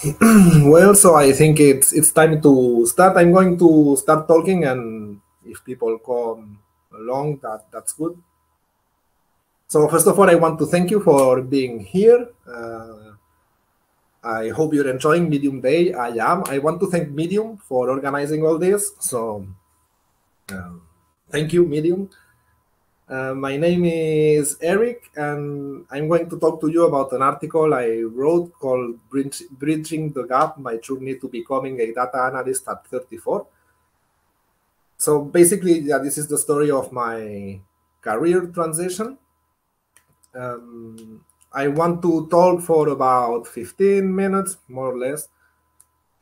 well, so I think it's it's time to start. I'm going to start talking, and if people come along, that that's good. So first of all, I want to thank you for being here. Uh, I hope you're enjoying Medium Day. I am. I want to thank Medium for organizing all this. So um, thank you, Medium. Uh, my name is Eric, and I'm going to talk to you about an article I wrote called Bridging the Gap My Journey to Becoming a Data Analyst at 34. So basically, yeah, this is the story of my career transition. Um, I want to talk for about 15 minutes, more or less,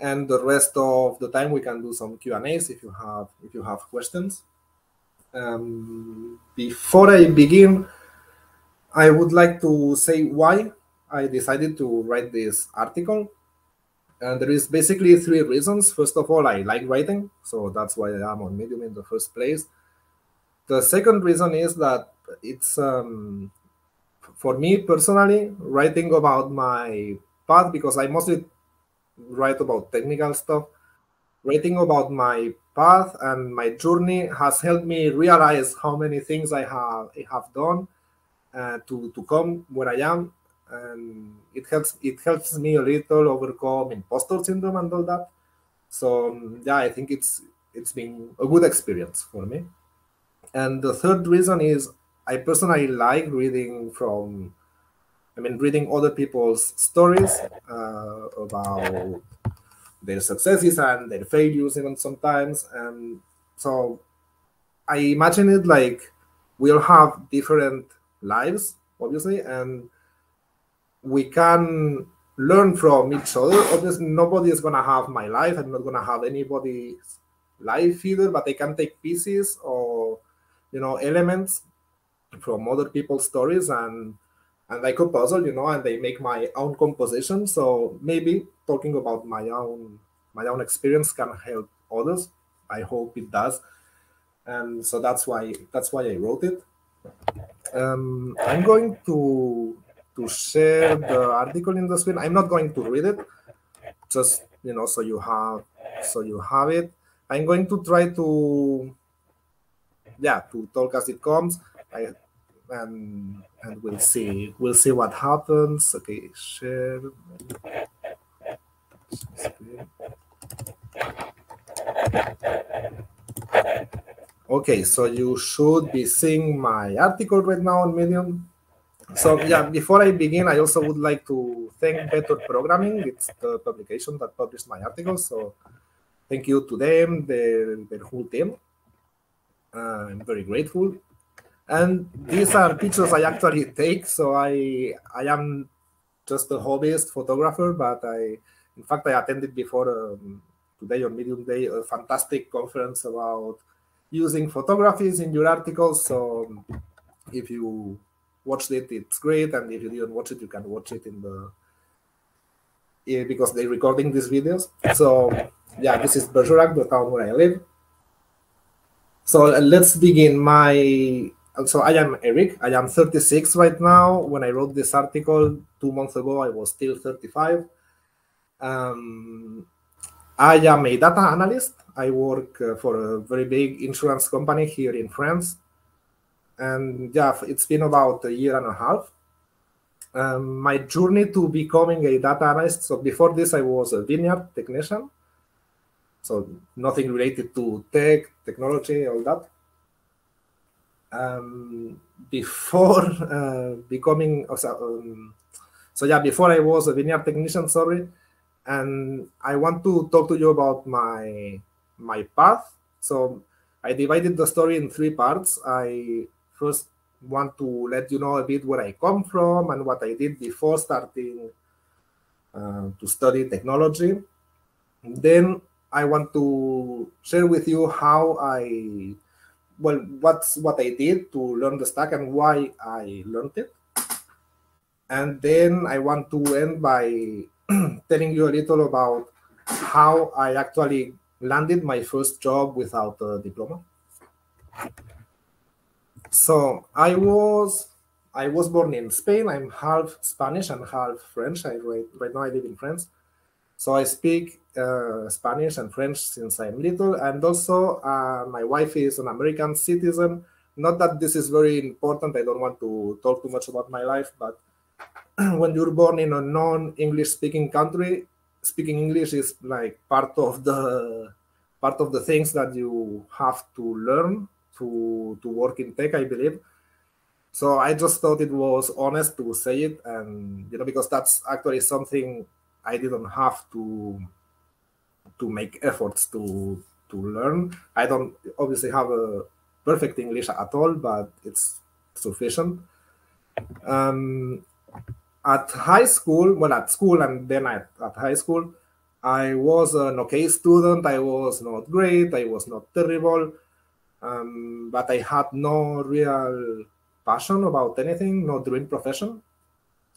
and the rest of the time we can do some Q and A's if you have if you have questions. Um, before I begin, I would like to say why I decided to write this article. And there is basically three reasons. First of all, I like writing, so that's why I am on Medium in the first place. The second reason is that it's, um, for me personally, writing about my path, because I mostly write about technical stuff, writing about my path and my journey has helped me realize how many things I have I have done uh, to to come where I am, and it helps it helps me a little overcome imposter syndrome and all that. So um, yeah, I think it's it's been a good experience for me. And the third reason is I personally like reading from, I mean, reading other people's stories uh, about their successes and their failures even sometimes. And so i imagine it like we'll have different lives obviously and we can learn from each other. Obviously nobody is going to have my life. I'm not going to have anybody's life either but i can take pieces or you know elements from other people's stories and and like a puzzle, you know, and they make my own composition. So maybe talking about my own my own experience can help others. I hope it does. And so that's why that's why I wrote it. Um, I'm going to to share the article in the screen. I'm not going to read it, just you know, so you have so you have it. I'm going to try to yeah to talk as it comes. I and and we'll see. We'll see what happens. Okay share. Okay so you should be seeing my article right now on medium. So yeah before i begin i also would like to thank better programming. It's the publication that published my article so thank you to them the, whole team. Uh, i'm very grateful and these are pictures I actually take. So I I am just a hobbyist photographer, but I in fact I attended before um, today on Medium Day a fantastic conference about using photographies in your articles. So if you watched it, it's great, and if you didn't watch it, you can watch it in the yeah, because they're recording these videos. So yeah, this is Bergerac, the town where I live. So uh, let's begin. My so I am Eric. I am 36 right now. When I wrote this article two months ago, I was still 35. Um, I am a data analyst. I work uh, for a very big insurance company here in France. And yeah, it's been about a year and a half. Um, my journey to becoming a data analyst. So before this, I was a vineyard technician. So nothing related to tech, technology, all that um, before uh, becoming um, so yeah before i was a vineyard technician sorry and i want to talk to you about my my path. So i divided the story in three parts. I first want to let you know a bit where i come from and what i did before starting uh, to study technology. Then i want to share with you how i well, what's what I did to learn the stack and why I learned it. And then I want to end by telling you a little about how I actually landed my first job without a diploma. So I was I was born in Spain. I'm half Spanish and half French. I right, right now I live in France. So I speak uh, Spanish and French since I'm little, and also uh, my wife is an American citizen. Not that this is very important. I don't want to talk too much about my life, but when you're born in a non-English speaking country, speaking English is like part of the part of the things that you have to learn to to work in tech, I believe. So I just thought it was honest to say it, and you know because that's actually something I didn't have to to make efforts to to learn. I don't obviously have a perfect English at all, but it's sufficient. Um, at high school, well, at school and then at, at high school, I was an okay student. I was not great. I was not terrible. Um, but I had no real passion about anything, no dream profession.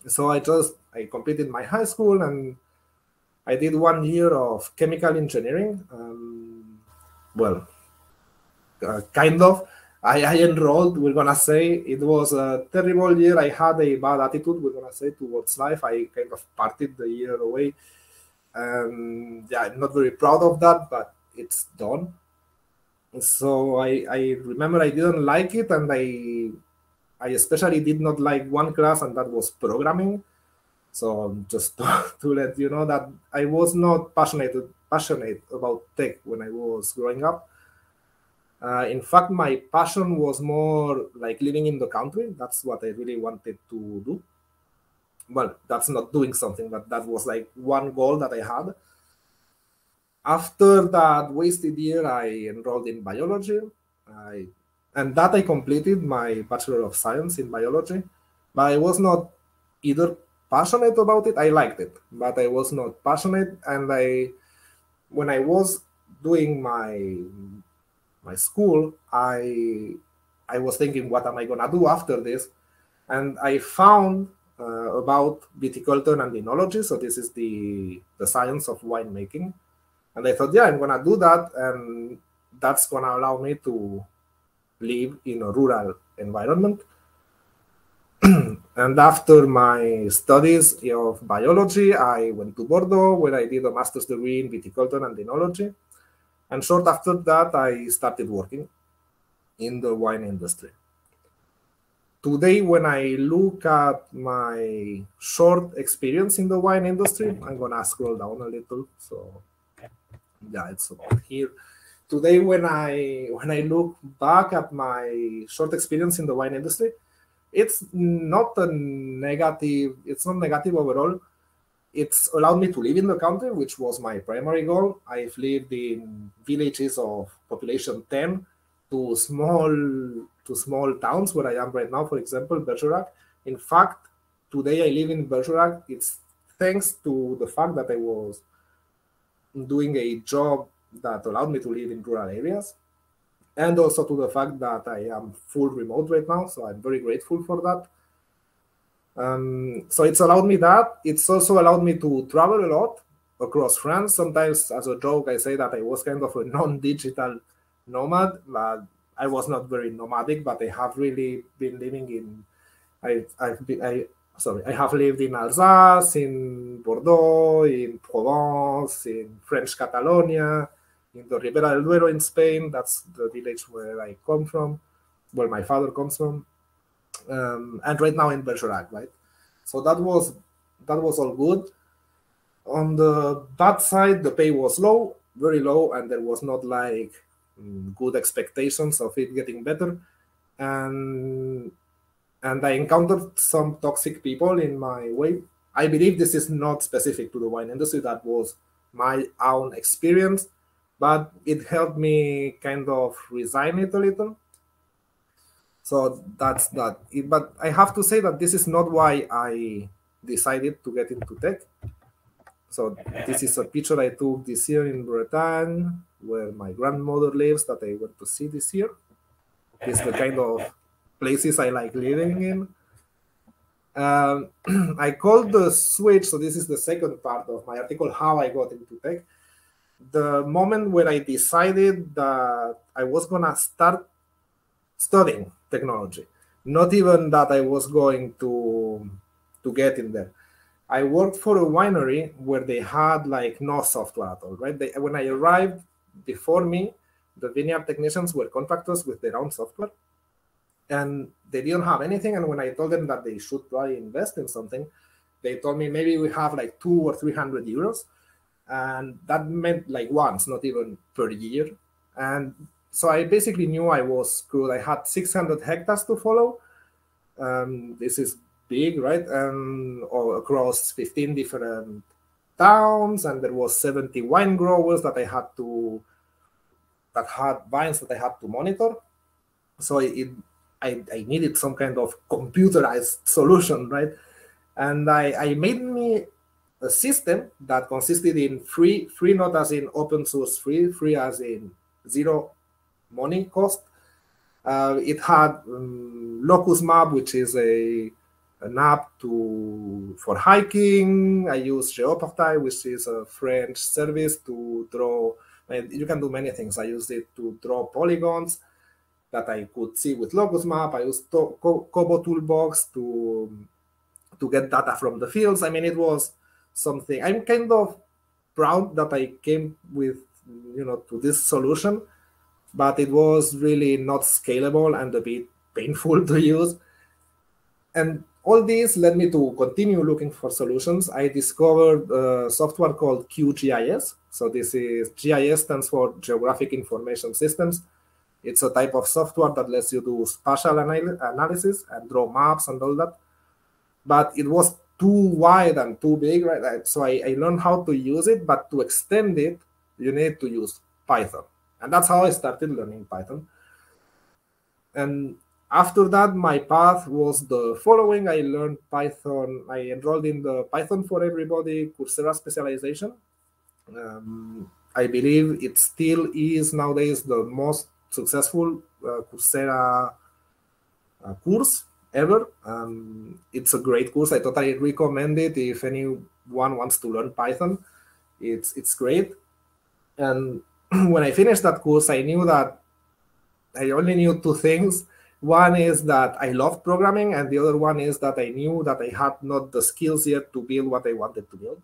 So I just I completed my high school and I did one year of chemical engineering. Um, well, uh, kind of. I, I enrolled, we're gonna say it was a terrible year. I had a bad attitude, we're gonna say, towards life. I kind of parted the year away. And yeah, I'm not very proud of that, but it's done. So I, I remember I didn't like it, and I I especially did not like one class, and that was programming. So just to, to let you know that I was not passionate passionate about tech when I was growing up. Uh, in fact, my passion was more like living in the country. That's what I really wanted to do. Well, that's not doing something, but that was like one goal that I had. After that wasted year, I enrolled in biology. I, and that I completed my Bachelor of Science in biology. But I was not either passionate about it. I liked it, but I was not passionate. And I, when I was doing my my school, I I was thinking, what am I gonna do after this? And I found uh, about viticulture and enology. So this is the the science of winemaking. And I thought, yeah, I'm gonna do that, and that's gonna allow me to live in a rural environment. and after my studies of biology, I went to Bordeaux, where I did a master's degree in viticulture and enology. And short after that, I started working in the wine industry. Today, when I look at my short experience in the wine industry, I'm gonna scroll down a little. So, yeah, it's about here. Today, when I when I look back at my short experience in the wine industry, it's not a negative. It's not negative overall it's allowed me to live in the country, which was my primary goal. I've lived in villages of population 10 to small to small towns where I am right now, for example, Bergerac. In fact, today I live in Bergerac. It's thanks to the fact that I was doing a job that allowed me to live in rural areas and also to the fact that I am full remote right now. So I'm very grateful for that. Um, so it's allowed me that. It's also allowed me to travel a lot across France. Sometimes, as a joke, I say that I was kind of a non-digital nomad, but I was not very nomadic. But I have really been living in. I, I've been. I sorry. I have lived in Alsace, in Bordeaux, in Provence, in French Catalonia, in the Ribera del Duero in Spain. That's the village where I come from, where my father comes from um, and right now in Bergerac, right? So that was that was all good. On the bad side, the pay was low, very low, and there was not like um, good expectations of it getting better. And and I encountered some toxic people in my way. I believe this is not specific to the wine industry. That was my own experience, but it helped me kind of resign it a little so that's that. But I have to say that this is not why I decided to get into tech. So this is a picture I took this year in Bretagne, where my grandmother lives, that I went to see this year. It's the kind of places I like living in. Um, I called the switch, so this is the second part of my article, how I got into tech. The moment when I decided that I was gonna start studying technology. Not even that I was going to to get in there. I worked for a winery where they had like no software at all, right? They, when I arrived before me, the vineyard technicians were contractors with their own software and they didn't have anything. And when I told them that they should try invest in something, they told me maybe we have like two or three hundred euros, and that meant like once, not even per year. And so I basically knew I was screwed. I had 600 hectares to follow. Um, this is big, right? And or across 15 different towns, and there was 70 wine growers that I had to that had vines that I had to monitor. So it, I, I needed some kind of computerized solution, right? And I, I made me a system that consisted in free, free not as in open source free, free as in zero money cost. Uh, it had um, Locus Map, which is a an app to for hiking. I use Geoportail, which is a French service to draw. You can do many things. I use it to draw polygons that I could see with Locus Map. I used Kobo Toolbox to to get data from the fields. I mean, it was something. I'm kind of proud that I came with you know to this solution, but it was really not scalable and a bit painful to use. And all this led me to continue looking for solutions. I discovered a software called QGIS. So this is GIS stands for Geographic Information Systems. It's a type of software that lets you do spatial anal analysis and draw maps and all that. But it was too wide and too big, right? So I, I learned how to use it, but to extend it, you need to use Python. And that's how I started learning Python. And after that, my path was the following. I learned Python. I enrolled in the Python for Everybody Coursera specialization. Um, I believe it still is nowadays the most successful uh, Coursera uh, course ever. Um, it's a great course. I totally recommend it if anyone wants to learn Python. It's it's great. And when I finished that course, I knew that I only knew two things. One is that I love programming, and the other one is that I knew that I had not the skills yet to build what I wanted to build.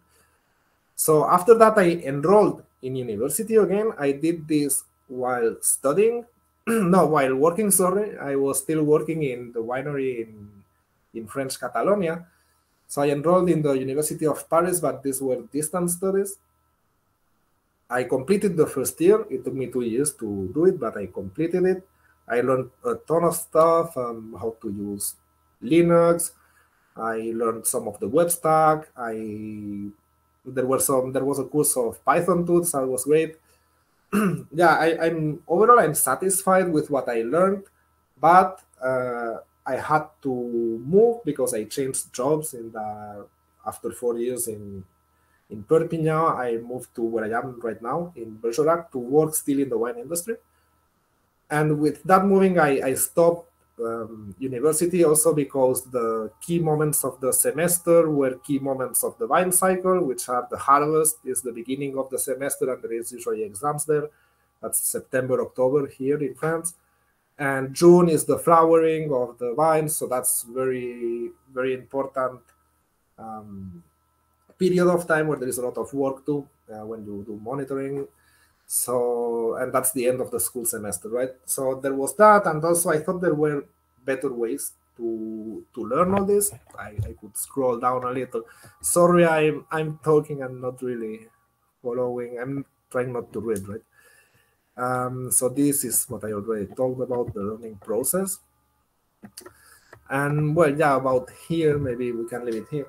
So after that, I enrolled in university again. I did this while studying, no, while working, sorry, I was still working in the winery in, in French Catalonia. So I enrolled in the University of Paris, but these were distance studies. I completed the first year. It took me two years to do it, but I completed it. I learned a ton of stuff, um, how to use Linux. I learned some of the web stack. I there were some there was a course of Python tools that was great. yeah, I, am overall I'm satisfied with what I learned, but uh, I had to move because I changed jobs in the after four years in in Perpignan. I moved to where I am right now in Bergerac to work still in the wine industry. And with that moving, I, I stopped um, university also because the key moments of the semester were key moments of the vine cycle, which are the harvest is the beginning of the semester, and there is usually exams there. That's September, October here in France. And June is the flowering of the vines, so that's very, very important um, period of time where there is a lot of work too uh, when you do monitoring so, and that's the end of the school semester, right? So there was that, and also I thought there were better ways to to learn all this. I, I could scroll down a little. Sorry, I'm I'm talking and not really following. I'm trying not to read, right? Um, so this is what I already talked about the learning process. And well, yeah, about here, maybe we can leave it here.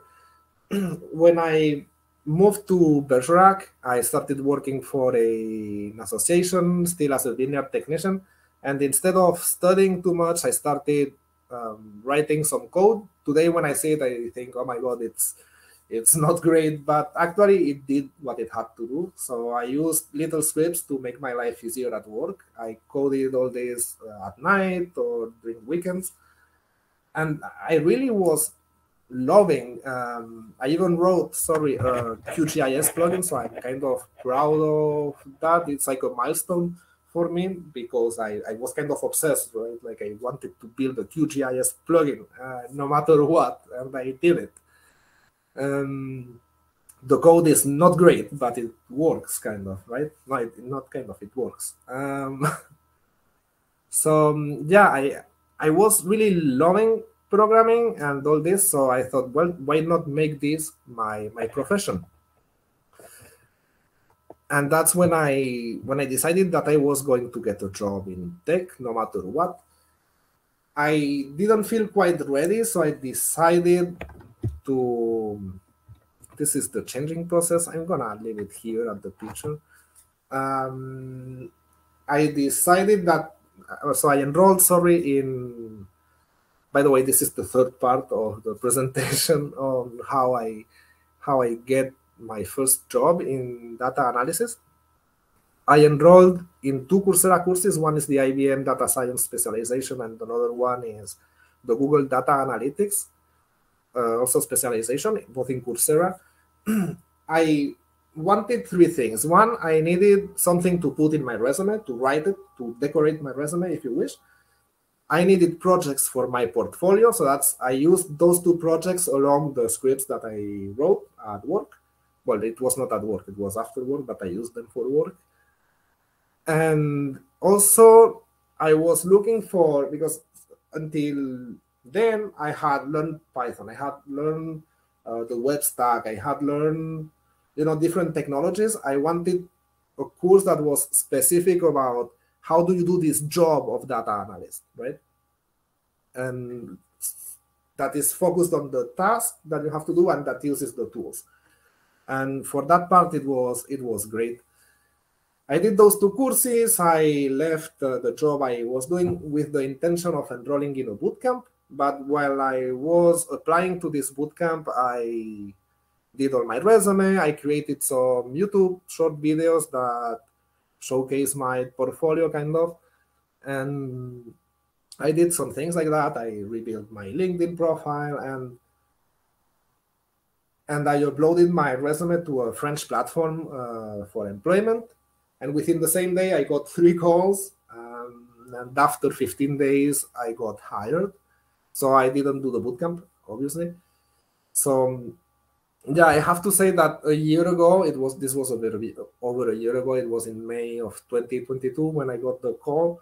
when I moved to Bergerac. I started working for a, an association, still as a vineyard technician. And instead of studying too much, I started um, writing some code. Today, when I say it, I think, oh my god, it's it's not great, but actually it did what it had to do. So I used little scripts to make my life easier at work. I coded all days uh, at night or during weekends, and I really was loving. Um, I even wrote, sorry, a QGIS plugin, so I'm kind of proud of that. It's like a milestone for me because I, I was kind of obsessed, right? Like I wanted to build a QGIS plugin uh, no matter what, and I did it. Um, the code is not great, but it works kind of, right? No, it, not kind of, it works. Um, so um, yeah, I I was really loving programming and all this, so I thought, well, why not make this my my profession? And that's when I when I decided that I was going to get a job in tech, no matter what. I didn't feel quite ready, so I decided to this is the changing process. I'm gonna leave it here at the picture. Um, I decided that, uh, so I enrolled, sorry, in, by the way, this is the third part of the presentation on how I, how I get my first job in data analysis. I enrolled in two Coursera courses. One is the IBM Data Science Specialization, and another one is the Google Data Analytics, uh, also specialization, both in Coursera. I wanted three things. One, I needed something to put in my resume, to write it, to decorate my resume, if you wish. I needed projects for my portfolio, so that's I used those two projects along the scripts that I wrote at work. Well, it was not at work; it was after work, but I used them for work. And also, I was looking for because until then I had learned Python. I had learned uh, the web stack. I had learned, you know, different technologies. I wanted a course that was specific about how do you do this job of data analyst, right? And that is focused on the task that you have to do and that uses the tools. And for that part, it was it was great. I did those two courses. I left uh, the job I was doing with the intention of enrolling in a bootcamp but while I was applying to this bootcamp, I did all my resume. I created some YouTube short videos that showcase my portfolio, kind of. And I did some things like that. I rebuilt my LinkedIn profile and and I uploaded my resume to a French platform uh, for employment. And within the same day, I got three calls. Um, and after 15 days, I got hired. So I didn't do the bootcamp, obviously. So yeah, I have to say that a year ago, it was this was a little bit over a year ago. It was in May of 2022 when I got the call.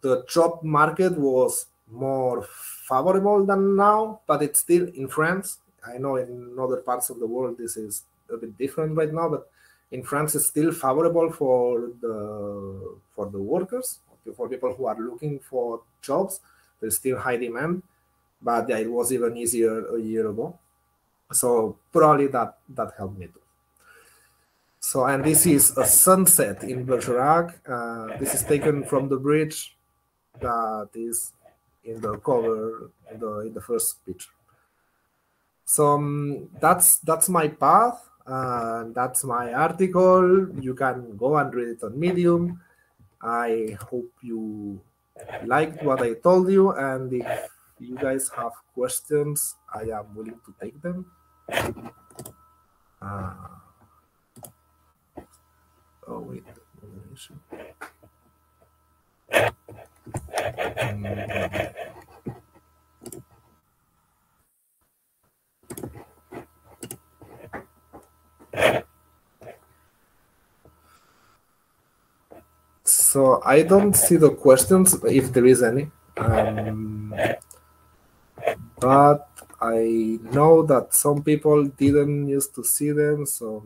The job market was more favorable than now, but it's still in France. I know in other parts of the world this is a bit different right now, but in France it's still favorable for the for the workers, for people who are looking for jobs there's still high demand, but yeah, it was even easier a year ago. So probably that that helped me too. So and this is a sunset in Bergerac. Uh, this is taken from the bridge that is in the cover in the in the first picture. So um, that's that's my path. Uh, that's my article. You can go and read it on Medium. I hope you liked what I told you, and if you guys have questions, I am willing to take them. Uh, oh wait. So I don't see the questions, if there is any. Um, but I know that some people didn't used to see them, so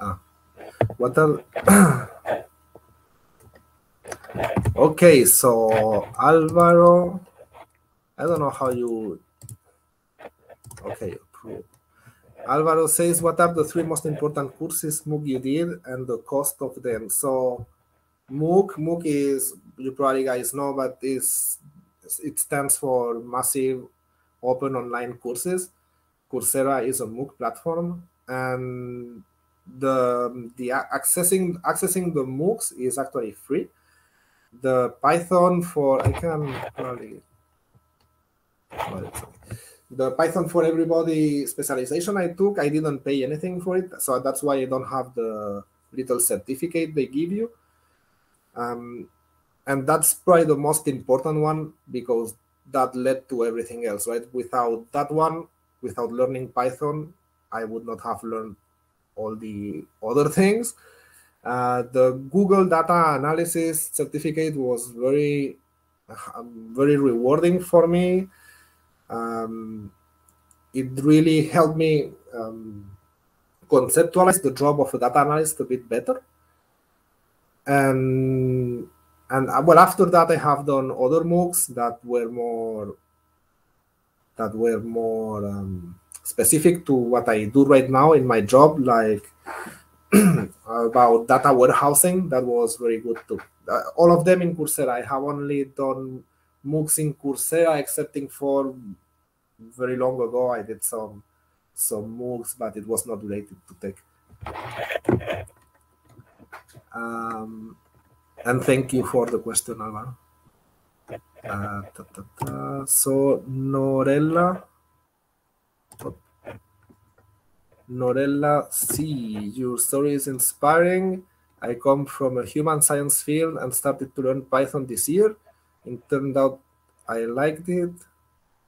ah, what are Okay, so Alvaro, I don't know how you. Okay. Alvaro says, "What are the three most important courses MOOC you did and the cost of them?" So, MOOC, MOOC is you probably guys know, but is it stands for Massive Open Online Courses. Coursera is a MOOC platform, and the the accessing accessing the MOOCs is actually free the Python for I can probably the Python for Everybody specialization I took, I didn't pay anything for it, so that's why I don't have the little certificate they give you. Um, and that's probably the most important one because that led to everything else, right? Without that one, without learning Python, I would not have learned all the other things. Uh, the Google Data Analysis certificate was very, um, very rewarding for me. Um, it really helped me um, conceptualize the job of a data analyst a bit better. And and uh, well, after that, I have done other MOOCs that were more that were more um, specific to what I do right now in my job, like about data warehousing. That was very good too. Uh, all of them in Coursera. I have only done MOOCs in Coursera, excepting for very long ago. I did some some MOOCs, but it was not related to tech. Um, and thank you for the question, Alvaro. Uh, ta, ta, ta. So Norella, Norella, see your story is inspiring. I come from a human science field and started to learn Python this year. It turned out I liked it.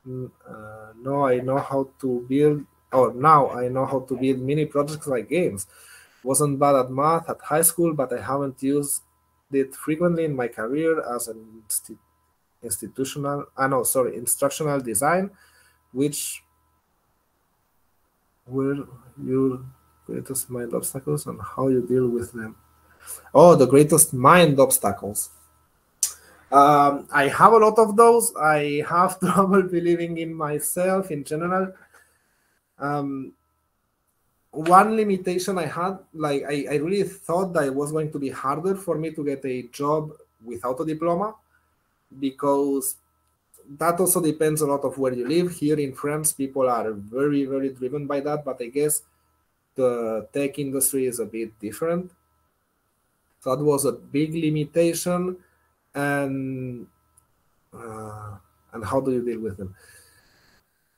Mm, uh, now I know how to build, or now I know how to build mini projects like games. Wasn't bad at math at high school, but I haven't used it frequently in my career as an institutional, I uh, know, sorry, instructional design, which were your greatest mind obstacles and how you deal with them. Oh, the greatest mind obstacles. Um, I have a lot of those. I have trouble believing in myself in general. Um, one limitation I had, like I, I really thought that it was going to be harder for me to get a job without a diploma because that also depends a lot of where you live. Here in France, people are very, very driven by that, but I guess the tech industry is a bit different. So that was a big limitation and uh, and how do you deal with them?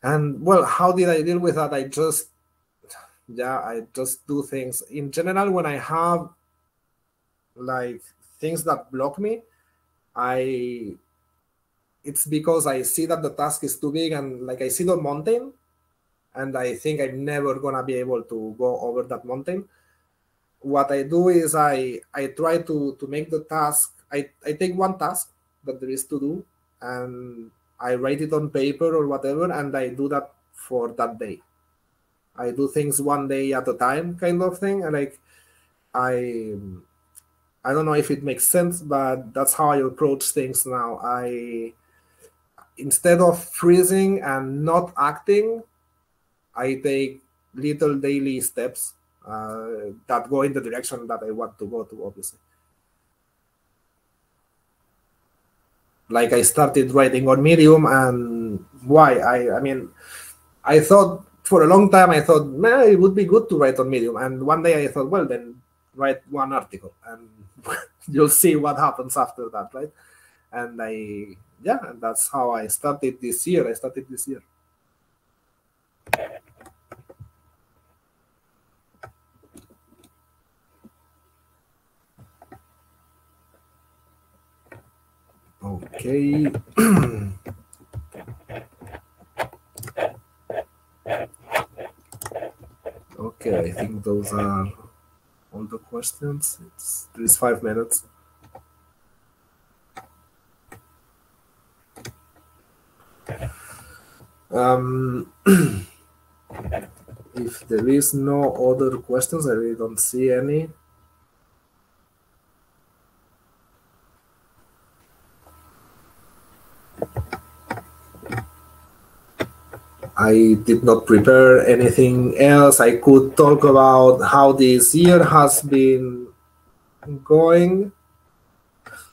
And well how did i deal with that? I just yeah i just do things. In general when i have like things that block me i it's because i see that the task is too big and like i see the mountain and i think i'm never gonna be able to go over that mountain. What i do is i i try to to make the task I, I take one task that there is to do and I write it on paper or whatever, and I do that for that day. I do things one day at a time, kind of thing. And like, I, I don't know if it makes sense, but that's how I approach things now. I, instead of freezing and not acting, I take little daily steps uh, that go in the direction that I want to go to, obviously. Like I started writing on Medium, and why? I I mean, I thought for a long time I thought, man, it would be good to write on Medium, and one day I thought, well, then write one article, and you'll see what happens after that, right? And I, yeah, and that's how I started this year. I started this year. Okay. okay, I think those are all the questions. It's least five minutes. Um, if there is no other questions, I really don't see any. I did not prepare anything else. I could talk about how this year has been going.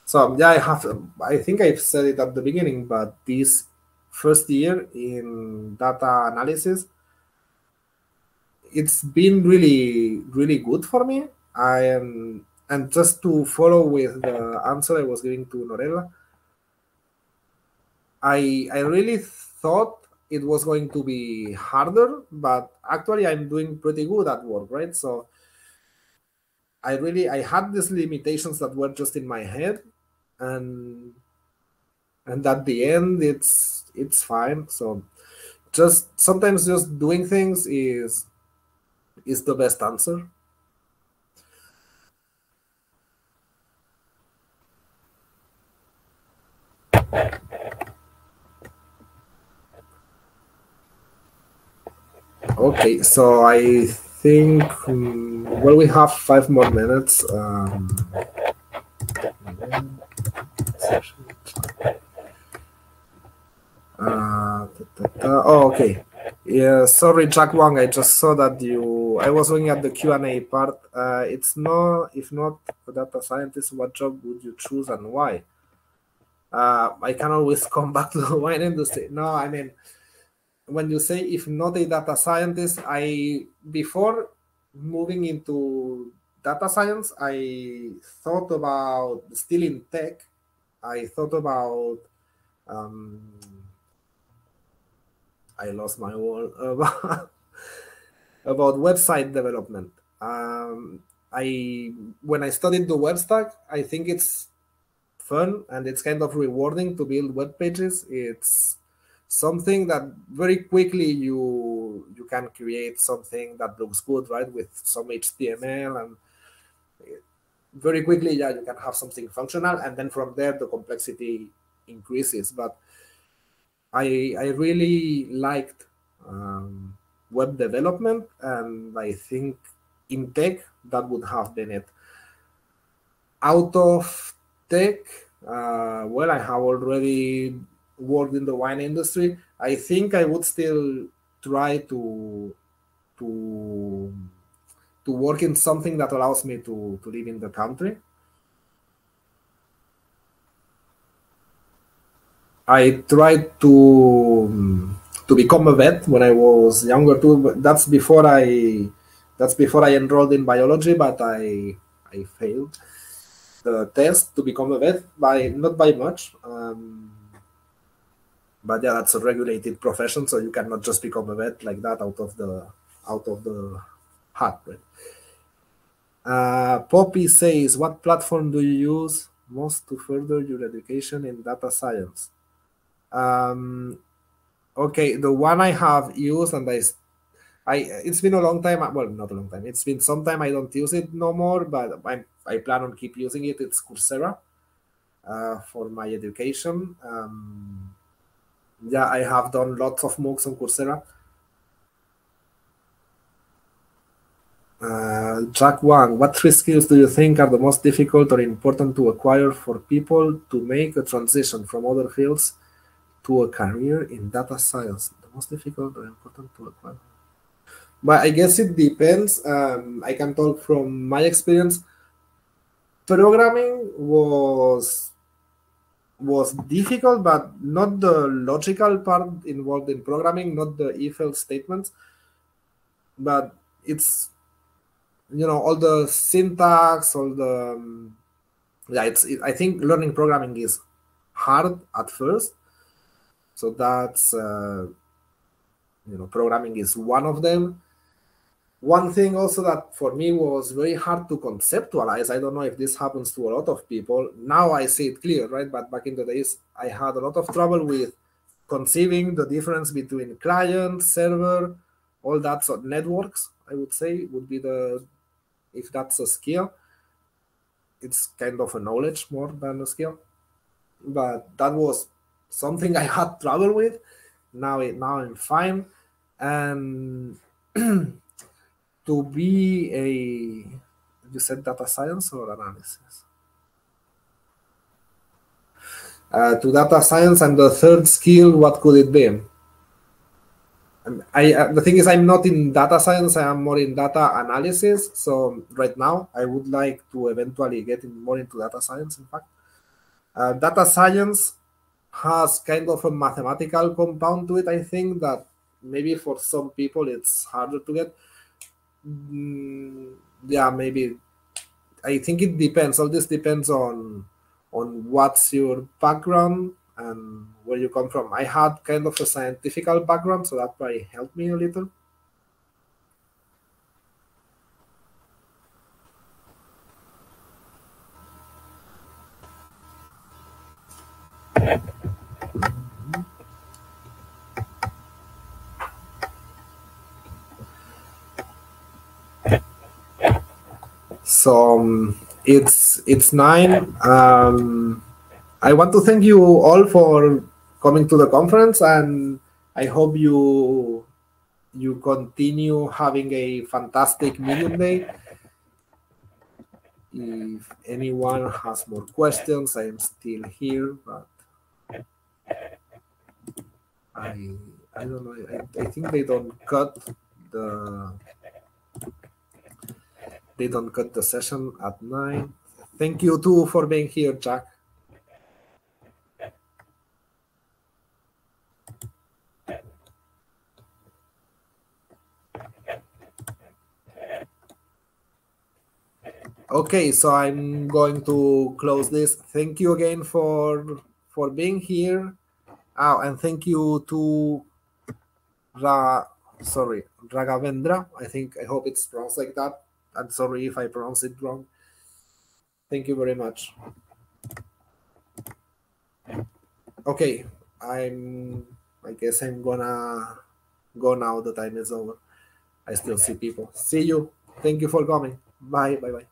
So yeah, I have. I think I've said it at the beginning, but this first year in data analysis, it's been really, really good for me. I am, and just to follow with the answer I was giving to Norella, I I really thought it was going to be harder, but actually I'm doing pretty good at work, right? So I really I had these limitations that were just in my head, and and at the end it's it's fine. So just sometimes just doing things is is the best answer. Okay, so I think um, well we have five more minutes. Um, uh, oh, okay. Yeah, sorry, Jack Wang. I just saw that you. I was looking at the Q and A part. Uh, it's no, if not a data scientist, what job would you choose and why? Uh, I can always come back to the wine industry. No, I mean, when you say if not a data scientist, I before moving into data science, I thought about still in tech. I thought about um, I lost my word about, website development. Um, I when I studied the web stack, I think it's fun and it's kind of rewarding to build web pages. It's something that very quickly you you can create something that looks good, right, with some HTML and very quickly, yeah, you can have something functional, and then from there the complexity increases. But I I really liked um, web development, and I think in tech that would have been it. Out of tech, uh, well, I have already worked in the wine industry. I think I would still try to to to work in something that allows me to to live in the country. I tried to to become a vet when I was younger too. But that's before I that's before I enrolled in biology, but I I failed the test to become a vet by not by much. Um, but yeah, that's a regulated profession, so you cannot just become a vet like that out of the out of the hat. Right? Uh, Poppy says, "What platform do you use most to further your education in data science?" Um, okay, the one I have used and I, I it's been a long time. Well, not a long time. It's been some time. I don't use it no more, but I I plan on keep using it. It's Coursera uh, for my education. Um, yeah, I have done lots of MOOCs on Coursera. Uh, Jack Wang, what three skills do you think are the most difficult or important to acquire for people to make a transition from other fields to a career in data science? The most difficult or important to acquire? But I guess it depends. Um, I can talk from my experience. Programming was was difficult, but not the logical part involved in programming, not the if-else statements, but it's you know all the syntax, all the um, yeah. It's it, I think learning programming is hard at first, so that's uh, you know programming is one of them one thing also that for me was very hard to conceptualize. I don't know if this happens to a lot of people. Now i see it clear right? But back in the days i had a lot of trouble with conceiving the difference between client server all that sort of networks i would say would be the if that's a skill. It's kind of a knowledge more than a skill. But that was something i had trouble with. Now it now i'm fine. And to be a you said data science or analysis? Uh, to data science and the third skill what could it be? I, uh, the thing is i'm not in data science i am more in data analysis. So right now i would like to eventually get in more into data science in fact. Uh, data science has kind of a mathematical compound to it i think that maybe for some people it's harder to get Mm, yeah, maybe. I think it depends. All this depends on on what's your background and where you come from. I had kind of a scientific background, so that probably helped me a little. So um, it's it's nine. Um, I want to thank you all for coming to the conference, and I hope you you continue having a fantastic Medium Day. If anyone has more questions, I am still here, but I I don't know. I, I think they don't cut the they don't cut the session at nine. Thank you too for being here, Jack. Okay, so I'm going to close this. Thank you again for for being here. Oh, and thank you to Ra sorry, Raghavendra. I think I hope it's pronounced like that. I'm sorry if I pronounce it wrong. Thank you very much. Okay, I'm I guess I'm gonna go now. The time is over. I still see people. See you. Thank you for coming. Bye. Bye bye.